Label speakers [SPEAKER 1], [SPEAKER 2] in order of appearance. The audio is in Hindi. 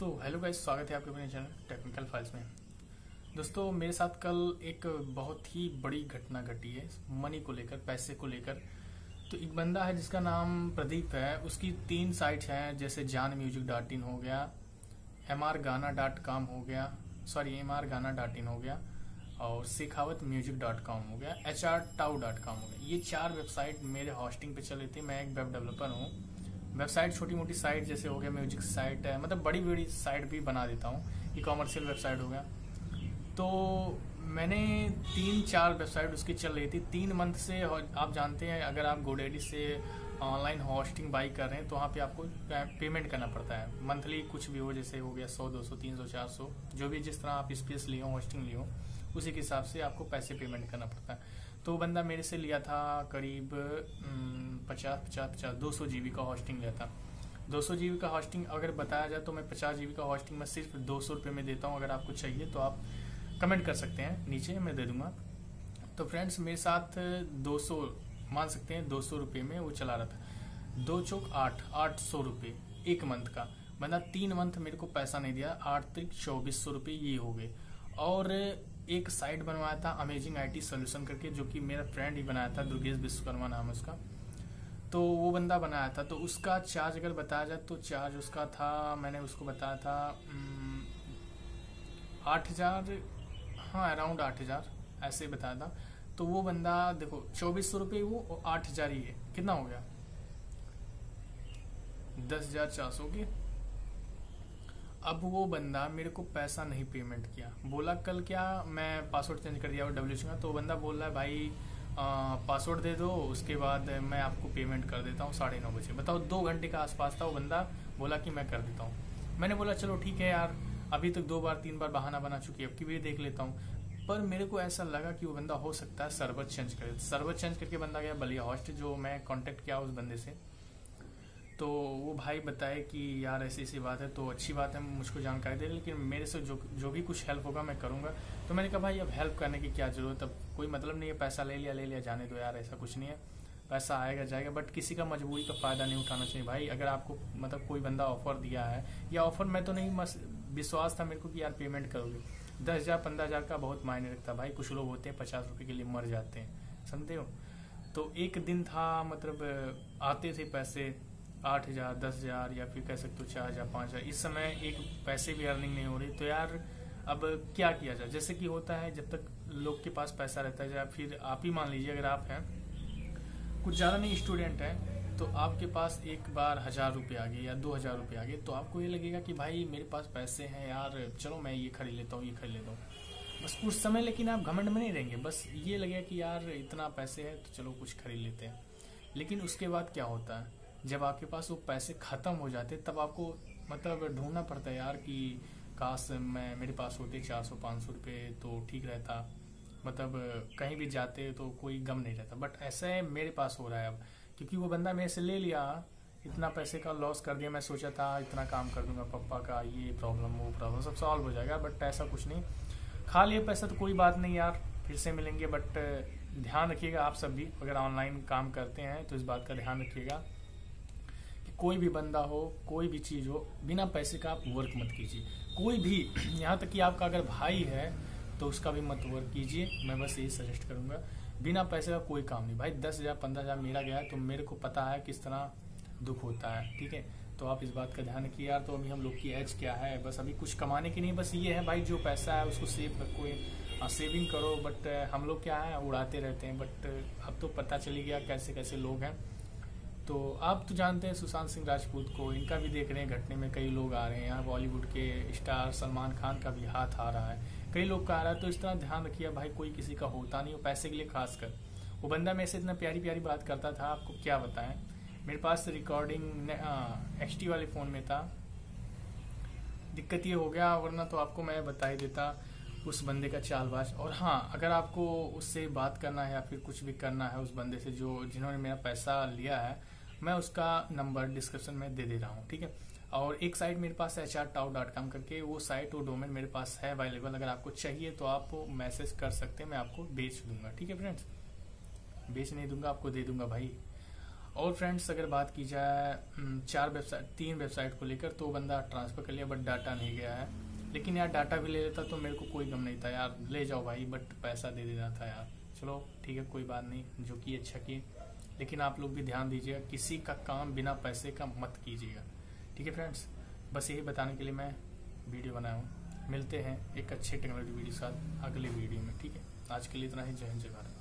[SPEAKER 1] तो हेलो गाइस, स्वागत है आपके अपने चैनल टेक्निकल फाइल्स में। दोस्तों, मेरे साथ कल एक बहुत ही बड़ी घटना घटी है, मनी को लेकर, पैसे को लेकर। तो एक बंदा है जिसका नाम प्रदीप है, उसकी तीन साइट्स हैं, जैसे जान म्यूज़िक डॉट इन हो गया, M R Gaana dot com हो गया, sorry, M R Gaana dot in हो गया, और सिखावत म्यूज़िक डॉट कॉम हो गया, H R tau dot com हो गया। ये चार वेबसाइट मेरे हॉस्टिंग पे चल रही थी, मैं एक वेब डेवलपर हूँ। वेबसाइट छोटी मोटी साइट जैसे हो गया, म्यूज़िक साइट है मतलब बड़ी बड़ी साइट भी बना देता हूँ। ई कॉमर्शियल वेबसाइट हो गया। तो मैंने तीन, चार वेबसाइट उसकी चल रही थी। तीन मंथ से आप जानते हैं, अगर आप गोडेडी से ऑनलाइन होस्टिंग बाई कर रहे हैं तो वहाँ पे आपको पेमेंट करना पड़ता है। मंथली कुछ भी हो, जैसे हो गया सौ, दो सौ, तीन सौ, चार सौ, जो भी जिस तरह आप स्पेस लिए होस्टिंग लिए हो उसी के हिसाब से आपको पैसे पेमेंट करना पड़ता है। तो बंदा मेरे से लिया था करीब पचास पचास पचास, दो सौ जीबी का हॉस्टिंग लिया था। दो सौ जीबी का हॉस्टिंग अगर बताया जाए तो मैं पचास जीबी का होस्टिंग मैं सिर्फ़ दो सौ रुपये में देता हूँ, अगर आपको चाहिए तो आप कमेंट कर सकते हैं। नीचे मैं दे दूँगा। तो फ्रेंड्स मेरे साथ दो सौ, मान सकते हैं दो सौ रुपये में वो चला रहा था। दो चौक आठ आठ सौ रुपये एक मंथ का। बंदा तीन मंथ मेरे को पैसा नहीं दिया आठ तक चौबीस सौ रुपये ये हो गए। और एक साइट बनवाया था अमेजिंग आईटी सॉल्यूशन करके, जो कि मेरा फ्रेंड ही बनाया था, दुर्गेश विश्वकर्मा नाम उसका। तो वो बंदा बनाया था। तो उसका चार्ज अगर बताया जाए तो चार्ज उसका था, मैंने उसको बताया था आठ हज़ार हाँ अराउंड आठ हज़ार, ऐसे बताया था। तो वो बंदा, देखो, चौबीस सौ रुपये वो, और आठ हज़ार ही है। कितना हो गया? दस हज़ार चार सौ की। अब वो बंदा मेरे को पैसा नहीं पेमेंट किया। बोला, कल क्या मैं पासवर्ड चेंज कर दिया डब्ल्यू का? तो बंदा बोल रहा है, भाई पासवर्ड दे दो, उसके बाद मैं आपको पेमेंट कर देता हूँ साढ़े नौ बजे। बताओ, दो घंटे का आसपास था वो बंदा, बोला कि मैं कर देता हूँ। मैंने बोला, चलो ठीक है यार, अभी तक दो बार, तीन बार बहाना बना चुकी है, अब की भी देख लेता हूँ। पर मेरे को ऐसा लगा कि वो बंदा हो सकता है सर्वर चेंज करे। सर्वर चेंज करके बंदा गया, बलिया हॉस्ट जो मैं कॉन्टेक्ट किया उस बंदे से। तो वो भाई बताए कि यार ऐसी ऐसी बात है तो अच्छी बात है, मुझको जानकारी दे, लेकिन मेरे से जो जो भी कुछ हेल्प होगा मैं करूँगा। तो मैंने कहा, भाई, अब हेल्प करने की क्या ज़रूरत? अब कोई मतलब नहीं है, पैसा ले लिया ले लिया, जाने दो यार, ऐसा कुछ नहीं है। पैसा आएगा, जाएगा बट किसी का मजबूरी का फ़ायदा नहीं उठाना चाहिए भाई। अगर आपको मतलब कोई बंदा ऑफ़र दिया है, या ऑफ़र मैं तो नहीं विश्वास था मेरे को कि यार पेमेंट करोगे। दस हज़ार, पंद्रह हज़ार का बहुत मायने रखता भाई। कुछ लोग होते हैं, पचास रुपए के लिए मर जाते हैं समझते हो? तो एक दिन था मतलब आते थे पैसे आठ हज़ार, दस हज़ार या फिर कह सकते हो चार हज़ार, पाँच हज़ार। इस समय एक पैसे भी अर्निंग नहीं हो रही। तो यार, अब क्या किया जाए? जैसे कि होता है, जब तक लोग के पास पैसा रहता है, या फिर आप ही मान लीजिए, अगर आप हैं, कुछ ज़्यादा नहीं स्टूडेंट है तो आपके पास एक बार हज़ार रुपये आ गए या दो हज़ार रुपये आ गए तो आपको ये लगेगा कि भाई, मेरे पास पैसे हैं यार, चलो मैं ये खरीद लेता हूँ, ये खरीद लेता हूँ। बस उस समय, लेकिन आप घमंड में नहीं रहेंगे। बस ये लगेगा कि यार, इतना पैसे है तो चलो कुछ खरीद लेते हैं। लेकिन उसके बाद क्या होता है? जब आपके पास वो पैसे खत्म हो जाते, तब आपको मतलब ढूंढना पड़ता है यार कि काश मैं, मेरे पास होते चार सौ, पाँच सौ रुपये तो ठीक रहता। मतलब कहीं भी जाते तो कोई गम नहीं रहता। बट ऐसा है मेरे पास हो रहा है अब। क्योंकि वो बंदा मेरे से ले लिया, इतना पैसे का लॉस कर दिया, मैं सोचा था इतना काम कर दूँगा, पप्पा का ये प्रॉब्लम वो प्रॉब्लम सब सॉल्व हो जाएगा बट ऐसा कुछ नहीं। खा लिए पैसा तो कोई बात नहीं यार, फिर से मिलेंगे बट ध्यान रखिएगा आप सब भी, अगर ऑनलाइन काम करते हैं तो इस बात का ध्यान रखिएगा। कोई भी बंदा हो, कोई भी चीज़ हो, बिना पैसे का आप वर्क मत कीजिए। कोई भी, यहाँ तक कि आपका अगर भाई है तो उसका भी मत वर्क कीजिए। मैं बस यही सजेस्ट करूँगा। बिना पैसे का कोई काम नहीं। भाई, दस हज़ार, पंद्रह हज़ार मेरा गया है तो मेरे को पता है किस तरह दुख होता है, ठीक है? तो आप इस बात का ध्यान रखिए। यार तो अभी हम लोग की एज क्या है? बस अभी कुछ कमाने की नहीं, बस ये है भाई, जो पैसा है, उसको सेव रखो। सेविंग करो बट हम लोग क्या है, उड़ाते रहते हैं बट अब तो पता चली गया कैसे कैसे लोग हैं। तो आप तो जानते हैं सुशांत सिंह राजपूत को, इनका भी देख रहे हैं, घटने में कई लोग आ रहे हैं। यहाँ बॉलीवुड के स्टार सलमान खान का भी हाथ आ रहा है। कई लोग का आ रहा है तो इस तरह ध्यान रखिए, भाई कोई किसी का होता नहीं हो पैसे के लिए खास कर वो बंदा मेरे से इतना प्यारी प्यारी बात करता था, आपको क्या बताएँ? मेरे पास रिकॉर्डिंग एच टी वाले फ़ोन में था। दिक्कत ये हो गया, वरना तो आपको मैं बता ही देता उस बंदे का चालबाज। और हाँ अगर आपको उससे बात करना है या फिर कुछ भी करना है उस बंदे से, जो, जिन्होंने मेरा पैसा लिया है मैं उसका नंबर डिस्क्रिप्शन में दे दे रहा हूँ ठीक है? और एक साइट मेरे पास H are tau dot com करके वो साइट वो डोमेन मेरे पास है अवेलेबल अगर आपको चाहिए तो आप मैसेज कर सकते हैं मैं आपको बेच दूँगा ठीक है फ्रेंड्स बेच नहीं दूँगा आपको दे दूँगा भाई। और फ्रेंड्स अगर बात की जाए हम्म, चार वेबसाइट तीन वेबसाइट को लेकर तो बंदा ट्रांसफ़र कर लिया बट डाटा नहीं गया है। लेकिन यार डाटा भी ले लेता तो मेरे को कोई गम नहीं था यार। ले जाओ भाई बट पैसा दे देना था यार। चलो ठीक है कोई बात नहीं जो कि अच्छा किए। लेकिन आप लोग भी ध्यान दीजिएगा, किसी का काम बिना पैसे का मत कीजिएगा। ठीक है फ्रेंड्स बस यही बताने के लिए मैं वीडियो बनाया हूँ। मिलते हैं एक अच्छे टेक्नोलॉजी वीडियो के साथ अगले वीडियो में। ठीक है? आज के लिए इतना ही। जय हिंद, जय भारत।